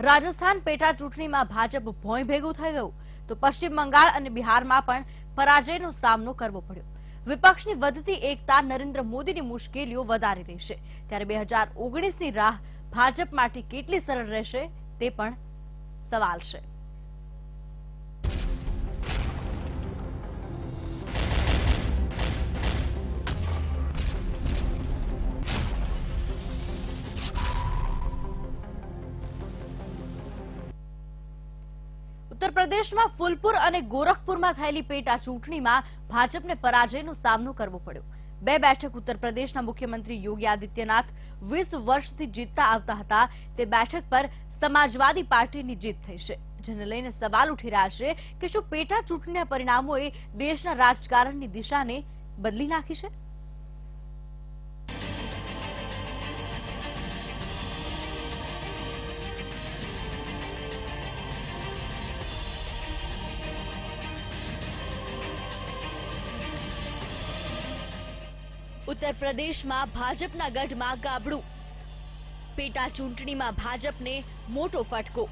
રાજસ્થાન પેટા ચૂંટણીમાં ભાજપ ભોંય ભેગું થઈ ગયું. તો પશ્ચિમ બંગાળ અને બિહારમાં પણ પરાજયનો સામનો કરવો પડ્યો. વિપક્ષની વધતી એકતા નરેન્દ્ર મોદીની મુશ્કેલીઓ વધારી રહી છે. ત્યારે બે હજાર ઓગણીસની રાહ ભાજપ માટે કેટલી સરળ રહેશે તે પણ સવાલ છે. ઉત્તર પ્રદેશમાં ફૂલપુર અને ગોરખપુરમાં થયેલી પેટા ચૂંટણીમાં ભાજપને પરાજયનો સામનો કરવો પડ્યો. બે બેઠક ઉત્તર પ્રદેશના મુખ્યમંત્રી યોગી આદિત્યનાથ વીસ વર્ષથી જીતતા આવતા હતા. તે બેઠક પર સમાજવાદી પાર્ટીની જીત થઈ છે, જેને લઈને સવાલ ઉઠી રહ્યા છે કે શું પેટા ચૂંટણીના પરિણામોએ દેશના રાજકારણની દિશાને બદલી નાખી છે? ઉત્તર પ્રદેશમાં ભાજપના ગઢમાં ગાબડું. પેટા ચૂંટણીમાં ભાજપને મોટો ફટકો.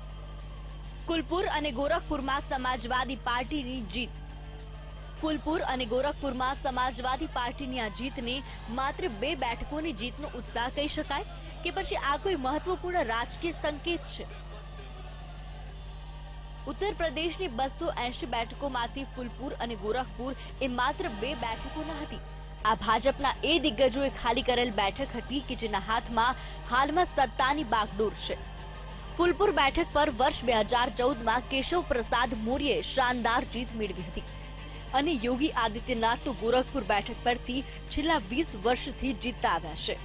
કુલપુર અને ગોરખપુરમાં સમાજવાદી પાર્ટીની જીત. ફૂલપુર અને ગોરખપુરમાં સમાજવાદી પાર્ટીની આ જીતને માત્ર બે બેઠકોની જીતનો ઉત્સાહ કહી શકાય કે પછી આ કોઈ મહત્વપૂર્ણ રાજકીય સંકેત છે? ઉત્તર પ્રદેશની બસો એંશી બેઠકોમાંથી ફૂલપુર અને ગોરખપુર એ માત્ર બે બેઠકો ન હતી. આ ભાજપના એ દિગ્ગજોએ ખાલી કરેલ બેઠક હતી કે જેના હાથમાં હાલમાં સત્તાની બાગડોર છે. ફૂલપુર બેઠક પર વર્ષ બે હજાર ચૌદમાં કેશવ પ્રસાદ મૌર્યે શાનદાર જીત મેળવી હતી. અને યોગી આદિત્યનાથ તો ગોરખપુર બેઠક પરથી છેલ્લા વીસ વર્ષથી જીતતા આવ્યા છે.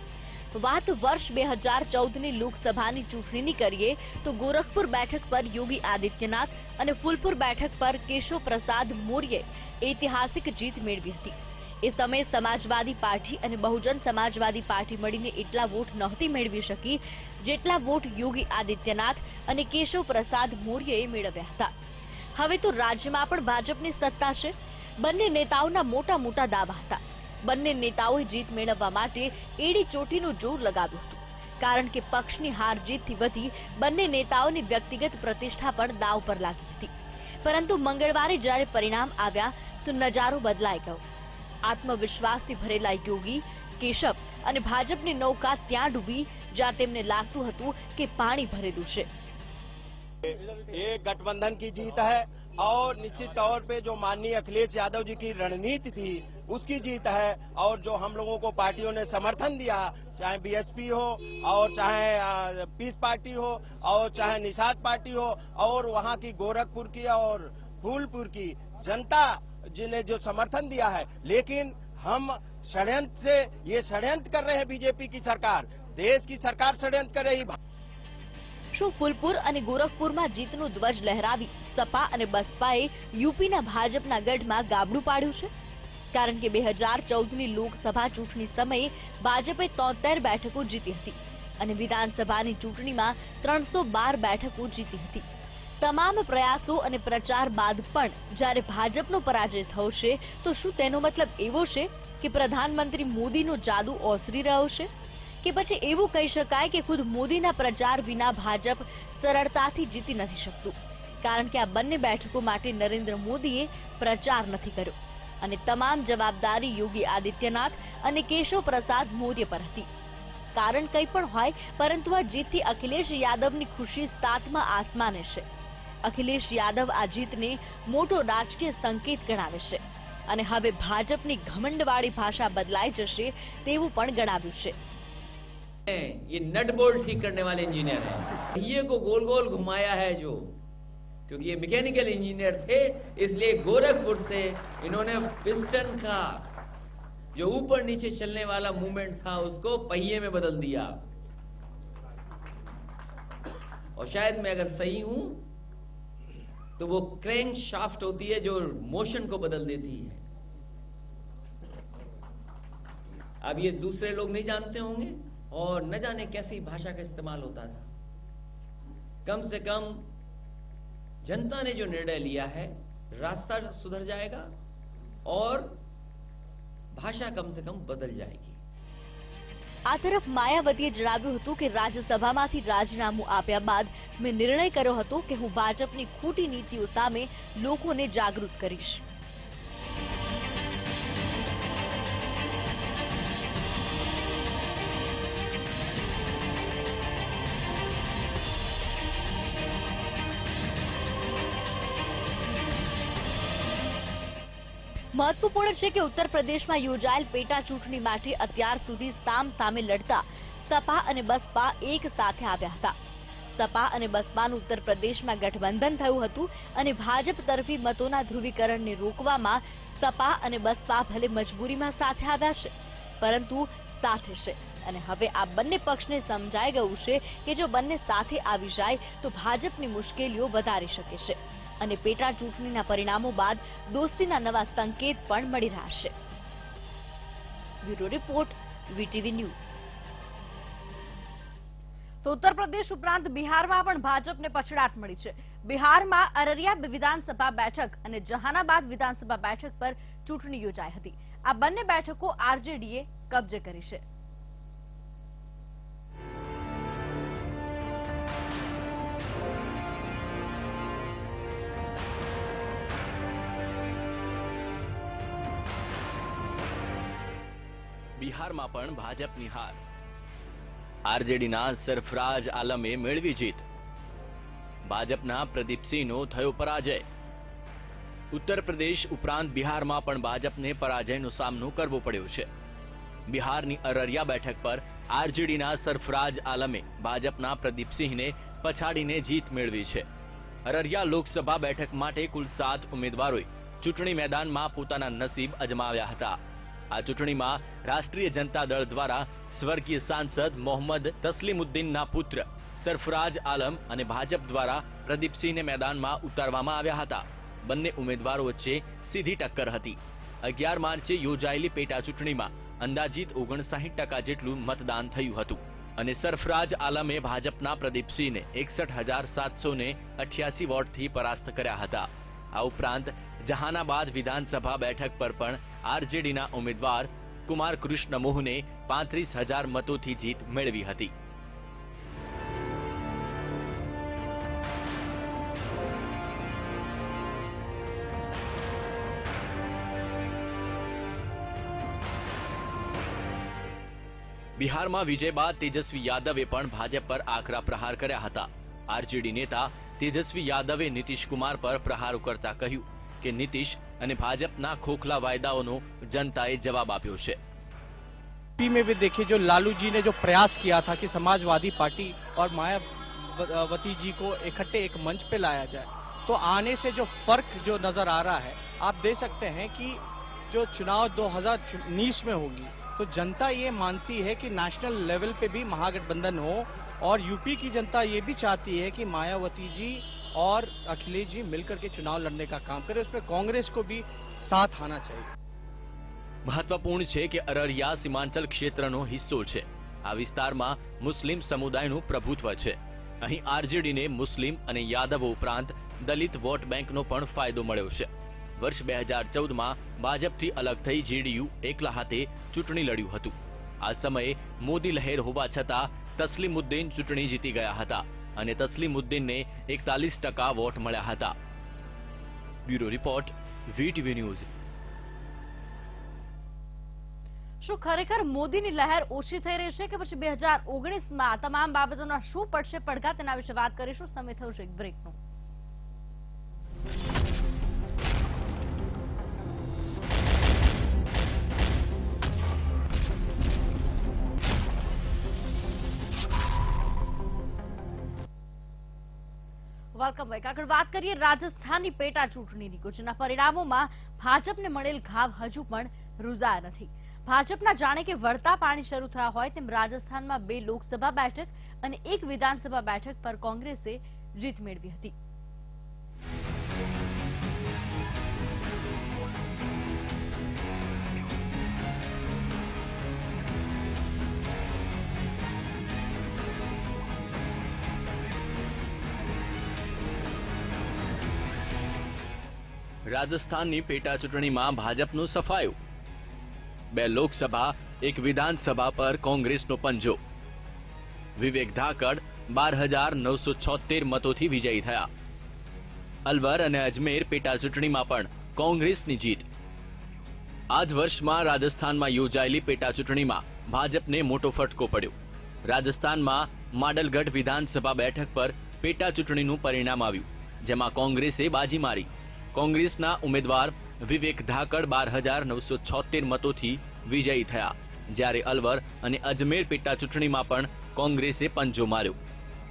વાત વર્ષ બે હજાર ચૌદની લોકસભાની ચૂંટણીની કરીએ, તો ગોરખપુર બેઠક પર યોગી આદિત્યનાથ અને ફૂલપુર બેઠક પર કેશવ પ્રસાદ મૌર્યે ઐતિહાસિક જીત મેળવી હતી. એ સમયે સમાજવાદી પાર્ટી અને બહુજન સમાજવાદી પાર્ટી મળીને એટલા વોટ નહોતી મેળવી શકી જેટલા વોટ યોગી આદિત્યનાથ અને કેશવ પ્રસાદ મૌર્યએ મેળવ્યા હતા. હવે તો રાજ્યમાં પણ ભાજપની સત્તા છે. બંને નેતાઓના મોટા મોટા દાવા હતા. બંને નેતાઓએ જીત મેળવવા માટે એડી ચોટીનું જોર લગાવ્યું હતું. કારણ કે પક્ષની હાર જીતથી વધી બંને નેતાઓની વ્યક્તિગત પ્રતિષ્ઠા પણ દાવ પર લાગી હતી. પરંતુ મંગળવારે જ્યારે પરિણામ આવ્યા તો નજારો બદલાઈ ગયો. આત્મવિશ્વાસથી ભરેલા યોગી કેશવ અને ભાજપની નૌકા ત્યાં ડૂબી જ્યાં તેમને લાગતું હતું કે પાણી ભરેલું છે ये गठबंधन की जीत है और निश्चित तौर पे जो माननीय अखिलेश यादव जी की रणनीति थी उसकी जीत है और जो हम लोगों को पार्टियों ने समर्थन दिया चाहे बीएसपी हो और चाहे आ, पीस पार्टी हो और चाहे निषाद पार्टी हो और वहाँ की गोरखपुर की और फूलपुर की जनता जिन्हें जो समर्थन दिया है लेकिन हम षड्यंत्र से ये षड्यंत्र कर रहे हैं बीजेपी की सरकार देश की सरकार षड्यंत्र कर रही શું ફૂલપુર અને ગોરખપુરમાં જીતનો ધ્વજ લહેરાવી સપા અને બસપાએ યુપીના ભાજપના ગઢમાં ગાબડું પાડ્યું છે કારણ કે બે હજાર ચૌદની લોકસભા ચૂંટણી સમયે ભાજપે તોતેર બેઠકો જીતી હતી અને વિધાનસભાની ચૂંટણીમાં ત્રણસો બાર બેઠકો જીતી હતી તમામ પ્રયાસો અને પ્રચાર બાદ પણ જ્યારે ભાજપનો પરાજય થયો છે તો શું તેનો મતલબ એવો છે કે પ્રધાનમંત્રી મોદીનો જાદુ ઓસરી રહ્યો છે? કે પછી એવું કહી શકાય કે ખુદ મોદીના પ્રચાર વિના ભાજપ સરળતાથી જીતી નથી શકતું? કારણ કે આ બંને બેઠકો માટે નરેન્દ્ર મોદીએ પ્રચાર નથી કર્યો અને તમામ જવાબદારી યોગી આદિત્યનાથ અને કેશવ પ્રસાદ મૌર્ય પર હતી. કારણ કંઈ પણ હોય, પરંતુ આ જીતથી અખિલેશ યાદવની ખુશી સાતમા આસમાને છે. અખિલેશ યાદવ આ જીતને મોટો રાજકીય સંકેત ગણાવે છે અને હવે ભાજપની ઘમંડવાળી ભાષા બદલાઈ જશે તેવું પણ ગણાવ્યું છે ये नट बोल्ट ठीक करने वाले इंजीनियर हैं पहिए को गोल गोल घुमाया है जो क्योंकि ये मैकेनिकल इंजीनियर थे इसलिए गोरखपुर से इन्होंने पिस्टन का जो ऊपर नीचे चलने वाला मूवमेंट था उसको पहिए में बदल दिया और शायद मैं अगर सही हूं तो वो क्रेन शाफ्ट होती है जो मोशन को बदल देती है। अब ये दूसरे लोग नहीं जानते होंगे, और न जाने कैसी भाषा का इस्तेमाल होता था। कम से कम जनता ने जो निर्णय लिया है, रास्ता सुधर जाएगा और भाषा कम से कम बदल जाएगी। આ તરફ માયાવતીએ જણાવ્યું હતું કે રાજ્યસભામાંથી રાજીનામું આપ્યા બાદ મેં નિર્ણય કર્યો હતો કે હું ભાજપની ખોટી નીતિઓ સામે લોકોને જાગૃત કરીશ. મહત્વપૂર્ણ છે કે ઉત્તર પ્રદેશમાં યોજાયેલ પેટા ચૂંટણી માટે અત્યાર સુધી સામ સામે લડતા સપા અને બસપા એક સાથે આવ્યા હતા. સપા અને બસપાનું ઉત્તર પ્રદેશમાં ગઠબંધન થયું હતું અને ભાજપ તરફી મતોના ધ્રુવીકરણને રોકવામાં સપા અને બસપા ભલે મજબૂરીમાં સાથે આવ્યા છે, પરંતુ સાથે છે. અને હવે આ બંને પક્ષને સમજાઈ ગયું છે કે જો બંને સાથે આવી જાય તો ભાજપની મુશ્કેલીઓ વધારી શકે છે. અને પેટા ચૂંટણીના પરિણામો બાદ દોસ્તીના નવા સંકેત પણ મળી રહ્યા છે. Bureau report, VTV news. તો ઉત્તર પ્રદેશ ઉપરાંત બિહારમાં પણ ભાજપને પછડાટ મળી છે. બિહારમાં અરરિયા વિધાનસભા બેઠક અને જહાનાબાદ વિધાનસભા બેઠક પર ચૂંટણી યોજાઈ હતી. આ બંને બેઠકો આરજેડીએ કબજે કરી છે. બિહારમાં પણ ભાજપની હાર. આરજેડીના સરફરાજ આલમે મેળવી જીત. ભાજપના પ્રદીપસિંહનો થયો પરાજય. ઉત્તર પ્રદેશ ઉપરાંત બિહારમાં પણ ભાજપને પરાજયનો સામનો કરવો પડ્યો છે. બિહારની અરરિયા બેઠક પર આરજેડીના સરફરાજ આલમે ભાજપના પ્રદીપસિંહને પછાડીને જીત મેળવી છે. અરરિયા લોકસભા બેઠક માટે કુલ સાત ઉમેદવારોએ ચૂંટણી મેદાનમાં પોતાના નસીબ અજમાવ્યા હતા. આ ચૂંટણીમાં રાષ્ટ્રીય જનતા દળ દ્વારા સ્વર્ગીય સાંસદ મોહમ્મદ તસ્લીમુદ્દીનના પુત્ર, સરફરાજ આલમ અને ભાજપ દ્વારા પ્રદીપસિંહને મેદાનમાં ઉતારવામાં આવ્યા હતા. બંને ઉમેદવારો વચ્ચે સીધી ટક્કર હતી. અગિયાર માર્ચે યોજાયેલી પેટા ચૂંટણીમાં અંદાજિત ઓગણસાહીઠ ટકા જેટલું મતદાન થયું હતું અને સરફરાજ આલમે ભાજપના પ્રદીપસિંહને એકસઠ હજાર સાતસો ને અઠ્યાસી વોટથી પરાસ્ત કર્યા હતા. આ ઉપરાંત જહાનાબાદ વિધાનસભા બેઠક પર પણ આરજેડીના ઉમેદવાર કુમાર કૃષ્ણ મોહને પાંત્રીસ હજાર મતોથી જીત મેળવી હતી. બિહારમાં વિજય બાદ તેજસ્વી યાદવે પણ ભાજપ પર આકરા પ્રહાર કર્યા હતા. આરજેડી નેતા તેજસ્વી યાદવે નીતિશ કુમાર પર પ્રહારો કરતા કહ્યું કે નીતિશ અને ભાજપના ખોખલા વાયદાઓનો જનતાએ જવાબ આપ્યો છે यूपी में भी देखिए जो लालू जी ने जो प्रयास किया था कि समाजवादी पार्टी और मायावती जी को इकट्ठे एक मंच पे लाया जाए तो आने से जो फर्क जो नजर आ रहा है आप दे सकते हैं कि जो चुनाव 2019 में होगी तो जनता ये मानती है कि नेशनल लेवल पे भी महागठबंधन हो और यूपी की जनता ये भी चाहती है कि मायावती जी और अखिलेश जी मिलकर के चुनाव लड़ने का काम करें उसमें कांग्रेस को भी साथ आना चाहिए મહત્વપૂર્ણ છે કે અરરિયા સીમાંચલ ક્ષેત્રનો હિસ્સો છે આ વિસ્તારમાં મુસ્લિમ સમુદાયનું પ્રભુત્વ છે અહીં આરજેડીને મુસ્લિમ અને યાદવો ઉપરાંત દલિત વોટ બેંકનો પણ ફાયદો મળ્યો છે વર્ષ બે હજાર ચૌદમાં ભાજપથી અલગ થઈ જેડીયુ એકલા હાથે ચૂંટણી લડ્યું હતું આ સમયે મોદી લહેર હોવા છતાં તસ્લીમુદ્દીન ચૂંટણી જીતી ગયા હતા અને તસ્લીમુદ્દીનને એકતાલીસ ટકા વોટ મળ્યા હતા. Bureau report VTV news. શું ખરેખર મોદીની લહેર ઓછી થઈ રહી છે કે પછી બે હજાર ઓગણીસમાં તમામ બાબતોના શું પડશે પડઘા તેના વિશે વાત કરીશું. સમય થયું છે એક બ્રેકનું વેલકમ બેક આગળ વાત કરીએ રાજસ્થાનની પેટા ચૂંટણીની. જેના પરિણામોમાં ભાજપને મળેલ ઘાવ હજુ પણ રૂઝાયા નથી. ભાજપના જાણે કે વળતા પાણી શરૂ થયા હોય તેમ રાજસ્થાનમાં બે લોકસભા બેઠક અને એક વિધાનસભા બેઠક પર કોંગ્રેસે જીત મેળવી હતી. રાજસ્થાનની પેટા ચૂંટણીમાં ભાજપનું સફાયું. બે લોકસભા, એક વિધાનસભા પર કોંગ્રેસનો પંજો. વિવેક ધાકડ બાર હજાર નવસો છોતેર મતોથી વિજયી થયા. અલવર અને અજમેર પેટા ચૂંટણીમાં પણ કોંગ્રેસની જીત. આ જ વર્ષમાં રાજસ્થાનમાં યોજાયેલી પેટા ચૂંટણીમાં ભાજપને મોટો ફટકો પડ્યો. રાજસ્થાનમાં માડલગઢ વિધાનસભા બેઠક પર પેટા ચૂંટણીનું પરિણામ આવ્યું, જેમાં કોંગ્રેસે બાજી મારી. કોંગ્રેસના ઉમેદવાર વિવેક ધાકડ બાર હજાર નવસો છોતેર મતોથી વિજયી થયા. જ્યારે અલવર અને અજમેર પેટા ચૂંટણીમાં પણ કોંગ્રેસે પંજો માર્યો.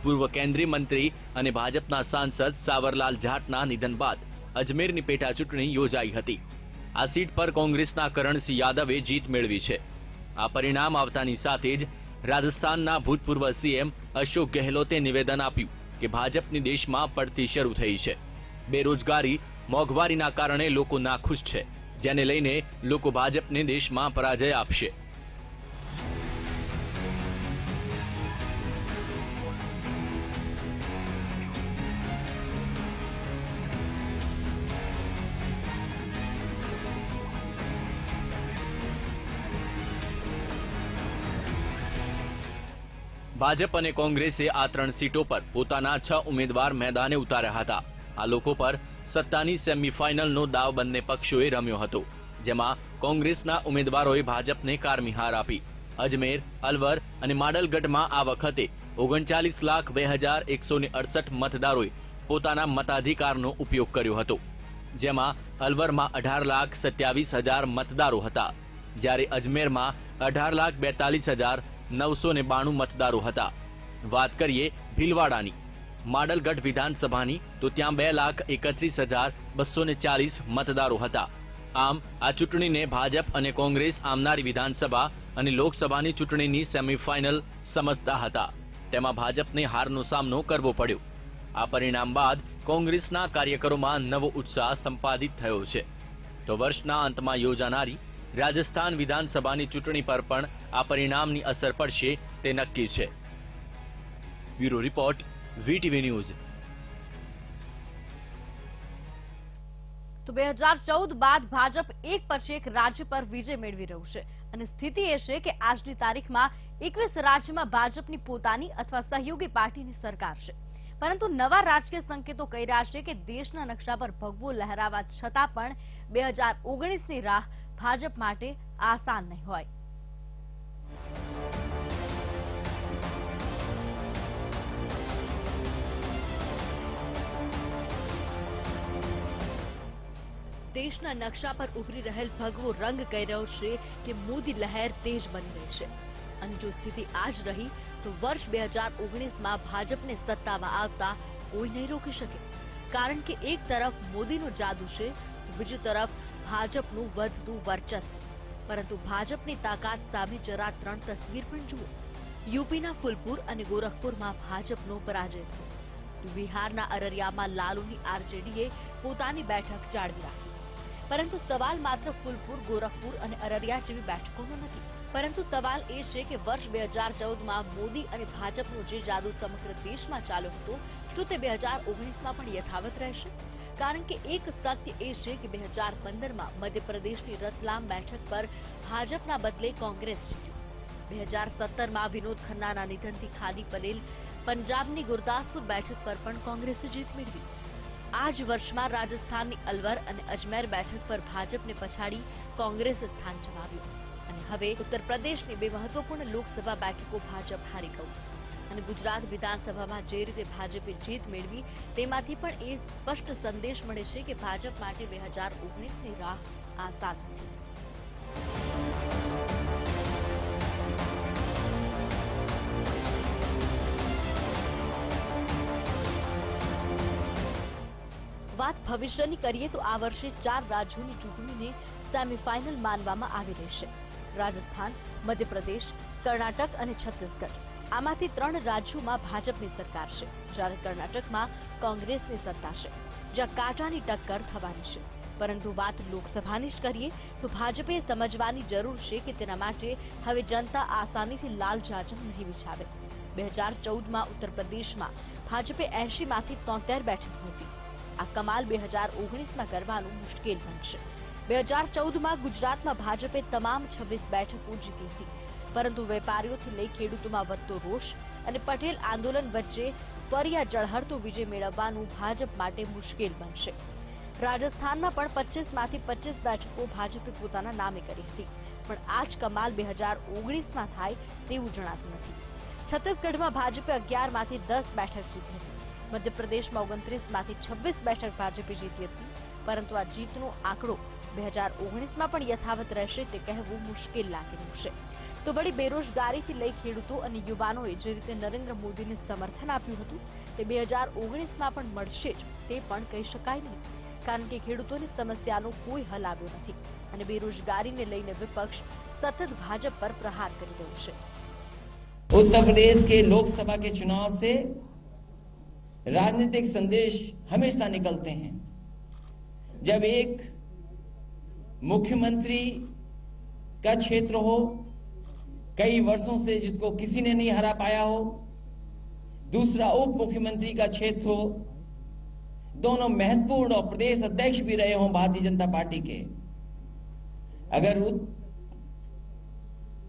પૂર્વ કેન્દ્રીય મંત્રી અને ભાજપના સાંસદ સાવરલાલ જાટના નિધન બાદ અજમેરની પેટા ચૂંટણી યોજાઈ હતી. આ સીટ પર કોંગ્રેસના કરણસિંહ યાદવે જીત મેળવી છે. આ પરિણામ આવતાની સાથે જ રાજસ્થાનના ભૂતપૂર્વ સીએમ અશોક ગેહલોતે નિવેદન આપ્યું કે ભાજપની દેશમાં પડતી શરૂ થઈ છે. બેરોજગારી મોંઘવારીના કારણે લોકો નાખુશ છે, જેને લઈને લોકો ભાજપને દેશમાં પરાજય આપશે. ભાજપ અને કોંગ્રેસે આ ત્રણ સીટો પર પોતાના છ ઉમેદવાર મેદાને ઉતાર્યા હતા. આ લોકો પર સત્તાની સેમીફાઇનલનો દાવ બંને પક્ષોએ રમ્યો હતો, જેમાં કોંગ્રેસના ઉમેદવારોએ ભાજપને કારમી હાર આપી. અજમેર, અલવર અને માડલગઢમાં આ વખતે ઓગણચાલીસ લાખ બે હજાર એકસો અડસઠ મતદારોએ પોતાના મતાધિકારનો ઉપયોગ કર્યો હતો, જેમાં અલવરમાં અઢાર લાખ સત્યાવીસ હજાર મતદારો હતા, જ્યારે અજમેરમાં અઢાર લાખ બેતાલીસ હજાર નવસો ને બાણું મતદારો હતા. વાત કરીએ ભીલવાડાની. માડલગઢ વિધાનસભાની તો ત્યાં બે લાખ એકત્રીસ હજાર બસો ને ચાલીસ મતદારો હતા. આમ, આ ચૂંટણીને ભાજપ અને કોંગ્રેસ આમનારી વિધાનસભા અને લોકસભાની ચૂંટણીની સેમીફાઇનલ સમજતા હતા. તેમાં ભાજપને હારનો સામનો કરવો પડ્યો. આ પરિણામ બાદ કોંગ્રેસના કાર્યકરોમાં નવો ઉત્સાહ સંપાદિત થયો છે. તો વર્ષના અંતમાં યોજાનારી રાજસ્થાન વિધાનસભાની ચૂંટણી પર પણ આ પરિણામની અસર પડશે તે નક્કી છે. Bureau report VTV news. તો બે હજાર ચૌદ બાદ ભાજપ એક પછી એક રાજ્ય પર વિજય મેળવી રહ્યું છે. અને સ્થિતિ એ છે કે આજની તારીખમાં એકવીસ રાજ્યમાં ભાજપની પોતાની અથવા સહયોગી પાર્ટીની સરકાર છે. પરંતુ નવા રાજકીય સંકેતો કહી રહ્યા છે કે દેશના નકશા પર ભગવો લહેરાવા છતાં પણ બે હજાર ઓગણીસની રાહ ભાજપ માટે આસાન નહીં હોય. દેશના નકશા પર ઉભરી રહેલ ભગવો રંગ કહી રહ્યો છે કે મોદી લહેર તેજ બની રહી છે. અને જો સ્થિતિ આ જ રહી, તો વર્ષ બે હજાર ઓગણીસમાં ભાજપને સત્તામાં આવતા કોઈ નહીં રોકી શકે. કારણ કે એક તરફ મોદીનો જાદુ છે બીજી તરફ ભાજપનું વધતું વર્ચસ્વ. પરંતુ ભાજપની તાકાત સામે જરા ત્રણ તસવીર પણ જુઓ. યુપીના ફુલપુર અને ગોરખપુરમાં ભાજપનો પરાજય થયો. બિહારના અરરિયામાં લાલુની આરજેડીએ પોતાની બેઠક જાળવી રાખી. પરંતુ સવાલ માત્ર ફુલપુર, ગોરખપુર અને અરરિયા જેવી બેઠકોનો નથી. પરંતુ સવાલ એ છે કે વર્ષ બે હજાર ચૌદમાં મોદી અને ભાજપનો જે જાદુ સમગ્ર દેશમાં ચાલ્યો હતો, શું તે બે હજાર ઓગણીસમાં પણ યથાવત રહેશે? કારણ કે એક સત્ય એ છે કે બે હજાર પંદરમાં મધ્યપ્રદેશની રતલામ બેઠક પર ભાજપના બદલે કોંગ્રેસ જીત્યું. બે હજાર સત્તરમાં વિનોદ ખન્નાના નિધનથી ખાલી પડેલ પંજાબની ગુરદાસપુર બેઠક પર પણ કોંગ્રેસે જીત મેળવી. આ જ વર્ષમાં રાજસ્થાનની અલવર અને અજમેર બેઠક પર ભાજપને પછાડી કોંગ્રેસે સ્થાન જમાવ્યું. અને હવે ઉત્તર પ્રદેશની બે મહત્વપૂર્ણ લોકસભા બેઠકો ભાજપ હારી ગયું. અને ગુજરાત વિધાનસભામાં જે રીતે ભાજપે જીત મેળવી, તેમાંથી પણ એ સ્પષ્ટ સંદેશ મળે છે કે ભાજપ માટે બે હજાર ઓગણીસની રાહ આસાન નથી વાત ભવિષ્યની કરીએ તો આ વર્ષે ચાર રાજ્યોની ચૂંટણીને સેમીફાઇનલ માનવામાં આવી રહેશે રાજસ્થાન, મધ્યપ્રદેશ, કર્ણાટક અને છત્તીસગઢ. આમાંથી ત્રણ રાજ્યોમાં ભાજપની સરકાર છે, જ્યારે કર્ણાટકમાં કોંગ્રેસની સત્તા છે, જ્યાં કાંટાની ટક્કર થવાની છે. પરંતુ વાત લોકસભાની જ કરીએ તો ભાજપે સમજવાની જરૂર છે કે તેના માટે હવે જનતા આસાનીથી લાલ જાજમ નહીં વિછાવે. બે હજાર ચૌદમાં ઉત્તર પ્રદેશમાં ભાજપે એંશીમાંથી તોતેર બેઠક હતી આ કમાલ બે હજાર ઓગણીસમાં કરવાનું મુશ્કેલ બનશે. બે હજાર ચૌદમાં ગુજરાતમાં ભાજપે તમામ છવ્વીસ બેઠકો જીતી હતી. પરંતુ વેપારીઓથી લઈ ખેડૂતોમાં વધતો રોષ અને પટેલ આંદોલન વચ્ચે ફરી આ જળહળતો વિજય મેળવવાનું ભાજપ માટે મુશ્કેલ બનશે. રાજસ્થાનમાં પણ પચીસમાંથી પચીસ બેઠકો ભાજપે પોતાના નામે કરી હતી. પણ આ જ કમાલ બે હજાર ઓગણીસમાં થાય તેવું જણાતું નથી. છત્તીસગઢમાં ભાજપે અગિયારમાંથી દસ બેઠક જીતી હતી. મધ્યપ્રદેશમાં ઓગણત્રીસ માંથી છવ્વીસ બેઠક ભાજપે જીતી હતી પરંતુ આ જીતનો આંકડો બે હજાર ઓગણીસમાં પણ યથાવત રહેશે તે કહેવું મુશ્કેલ લાગી રહ્યું છે તો વળી બેરોજગારીથી લઈ ખેડૂતો અને યુવાનોએ જે રીતે નરેન્દ્ર મોદીને સમર્થન આપ્યું હતું તે બે હજાર ઓગણીસમાં પણ મળશે જ તે પણ કહી શકાય નહીં કારણ કે ખેડૂતોની સમસ્યાનો કોઈ હલ આવ્યો નથી અને બેરોજગારીને લઈને વિપક્ષ સતત ભાજપ પર પ્રહાર કરી રહ્યું છે उत्तर प्रदेश के लोकसभा के चुनाव से राजनीतिक संदेश हमेशा निकलते हैं। जब एक मुख्यमंत्री का क्षेत्र हो, कई वर्षों से जिसको किसी ने नहीं हरा पाया हो, दूसरा उप मुख्यमंत्री का क्षेत्र हो, दोनों महत्वपूर्ण और प्रदेश अध्यक्ष भी रहे हों भारतीय जनता पार्टी के। अगर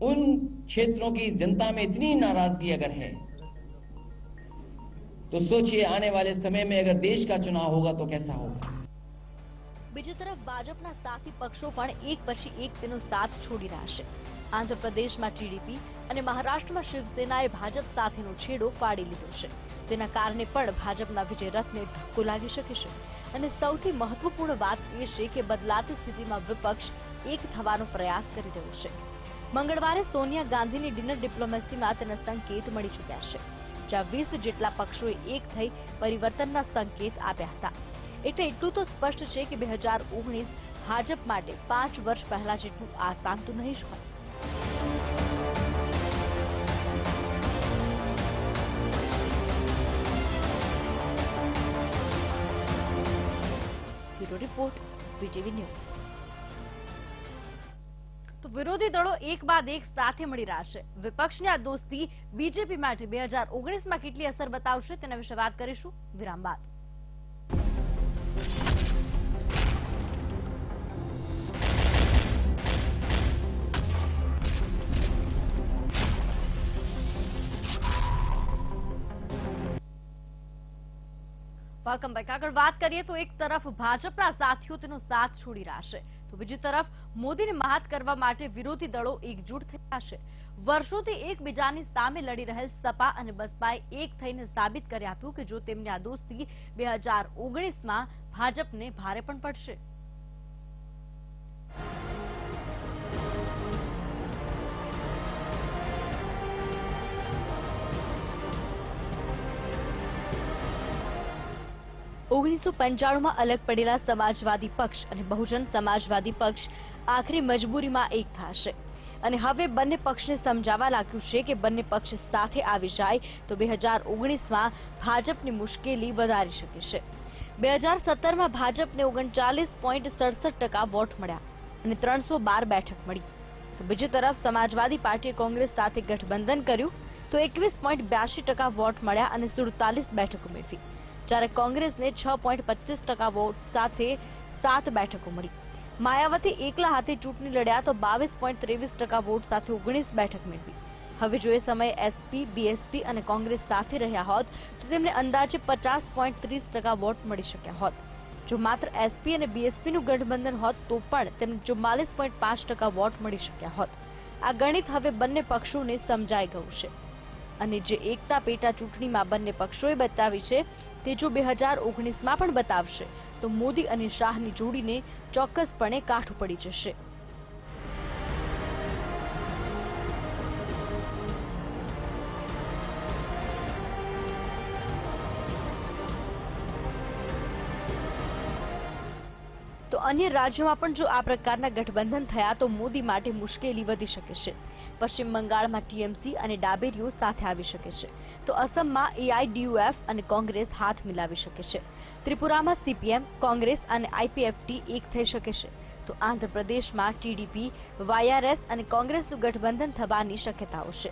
उन क्षेत्रों की जनता में इतनी नाराज़गी अगर है तो सोचिए आने वाले समय में अगर देश का चुनाव होगा तो कैसा होगा બીજી તરફ ભાજપના સાથી પક્ષો પણ એક પછી એક તેનો સાથ છોડી રહ્યા છે આંધ્રપ્રદેશમાં ટીડીપી અને મહારાષ્ટ્રમાં શિવસેનાએ ભાજપ સાથેનો છેડો ફાડી લીધો છે તેના કારણે પણ ભાજપના વિજય રથને ધક્કો લાગી શકે છે અને સૌથી મહત્વપૂર્ણ વાત એ છે કે બદલાતી સ્થિતિમાં વિપક્ષ એક થવાનો પ્રયાસ કરી રહ્યો છે મંગળવારે સોનિયા ગાંધીની ડિનર ડિપ્લોમેસીમાં તેના સંકેત મળી ચૂક્યા છે જ્યાં વીસ જેટલા પક્ષોએ એક થઈ પરિવર્તનના સંકેત આપ્યા હતા. એટલે એટલું તો સ્પષ્ટ છે કે બે હજાર ઓગણીસ ભાજપ માટે પાંચ વર્ષ પહેલા જેટલું આસાન તો નહીં જ હોય. Report BTV news. વિરોધી દળો એક બાદ એક સાથે મળી રહ્યા છે. વિપક્ષની આ દોસ્તી બીજેપી માટે બે હજાર કેટલી અસર બતાવશે તેના વિશે વાત કરીશું. વિરામ બાદ. વેલકમ બેક આગળ વાત કરીએ તો એક તરફ ભાજપના સાથીઓ તેનો સાથ છોડી રહ્યા છે. તો બીજી તરફ, મોદીને મહાત કરવા માટે વિરોધી દળો એકજૂટ થયા છે. વર્ષોથી એકબીજાની સામે લડી રહેલ સપા અને બસપાએ એક થઈને સાબિત કરી આપ્યું કે જો તેમની આ દોસ્તી બે હજાર ઓગણીસમાં ભાજપને ભારે પણ પડશે. ઓગણીસો પંચાણુંમાં અલગ પડેલા સમાજવાદી પક્ષ અને બહુજન સમાજવાદી પક્ષ આખરી મજબૂરીમાં એક થશે. અને હવે બંને પક્ષને સમજાવવા લાગ્યું છે કે બંને પક્ષ સાથે આવી જાય તો બે હજાર ઓગણીસમાં ભાજપની મુશ્કેલી વધારી શકે છે. બે હજાર સત્તરમાં ભાજપને ઓગણચાલીસ પોઈન્ટ સડસઠ ટકા વોટ મળ્યા અને ત્રણસો બાર બેઠક મળી. તો બીજી તરફ સમાજવાદી પાર્ટીએ કોંગ્રેસ સાથે ગઠબંધન કર્યું તો એકવીસ પોઈન્ટ બ્યાસી ટકા વોટ મળ્યા અને સુડતાલીસ બેઠકો મેળવી. જ્યારે કોંગ્રેસને છ પોઈન્ટ પચીસ ટકા વોટ સાથે સાત બેઠકો મળી. માયાવતી એકલા હાથે ચૂંટણી લડ્યા તો બાવીસ પોઈન્ટ ત્રેવીસ ટકા વોટ સાથે ઓગણીસ બેઠક મેળવી. હવે જો એ સમયે એસપી, બીએસપી અને કોંગ્રેસ સાથે રહ્યા હોત, તો તેમને અંદાજે પચાસ પોઈન્ટ ત્રીસ ટકા વોટ મળી શક્યા હોત. જો માત્ર એસપી અને બીએસપીનું ગઠબંધન હોત, તો પણ તેમને ચુમ્માલીસ પોઈન્ટ પાંચ ટકા વોટ મળી શક્યા હોત. આ ગણિત હવે બંને પક્ષોને સમજાઈ ગયું છે. અને જે એકતા પેટા ચૂંટણીમાં બંને પક્ષોએ બતાવી છે, તે જો બે હજાર ઓગણીસમાં પણ બતાવશે, તો મોદી અને શાહની જોડીને ચોક્કસપણે કાઠ પડી જશે. તો અન્ય રાજ્યોમાં પણ જો આ પ્રકારના ગઠબંધન થયા, તો મોદી માટે મુશ્કેલી વધી શકે છે. પશ્ચિમ બંગાળમાં ટીએમસી અને ડાબેરીઓ સાથે આવી શકે છે. તો અસમમાં એઆઈડીયુએફ અને કોંગ્રેસ હાથ મિલાવી શકે છે. ત્રિપુરામાં સીપીએમ કોંગ્રેસ અને આઈપીએફટી એક થઈ શકે છે. તો આંધ્રપ્રદેશમાં ટીડીપી વાયઆરએસ અને કોંગ્રેસનું ગઠબંધન થવાની શક્યતાઓ છે.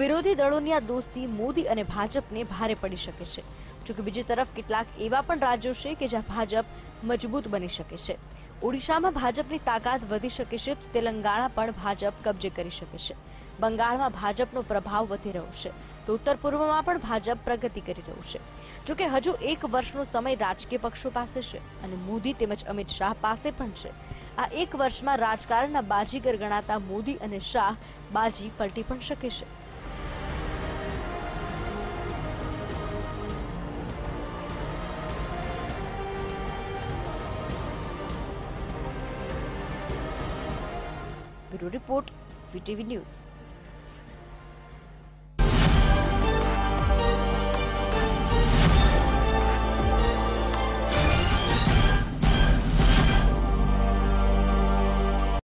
વિરોધી દળોની આ દોસ્તી મોદી અને ભાજપને ભારે પડી શકે છે. જોકે બીજી તરફ કેટલાક એવા પણ રાજ્યો છે કે જ્યાં ભાજપ મજબૂત બની શકે છે. ઓડિશામાં ભાજપની તાકાત વધી શકે છે, તો તેલંગાણા પણ ભાજપ કબજે કરી શકે છે. બંગાળમાં ભાજપનો પ્રભાવ વધી રહ્યો છે, તો ઉત્તર પૂર્વમાં પણ ભાજપ પ્રગતિ કરી રહ્યું છે. જોકે હજુ એક વર્ષનો સમય રાજકીય પક્ષો પાસે છે અને મોદી તેમજ અમિત શાહ પાસે પણ છે. આ એક વર્ષમાં રાજકારણના બાજીગર ગણાતા મોદી અને શાહ બાજી પલટી પણ શકે છે. Bureau report VTV news